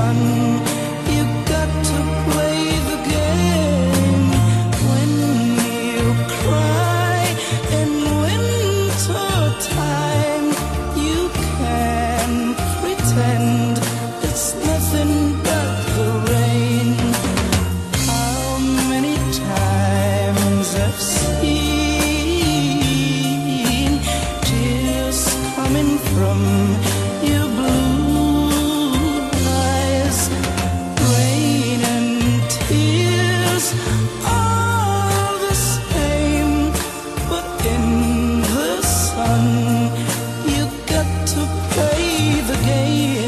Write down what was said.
one. yeah.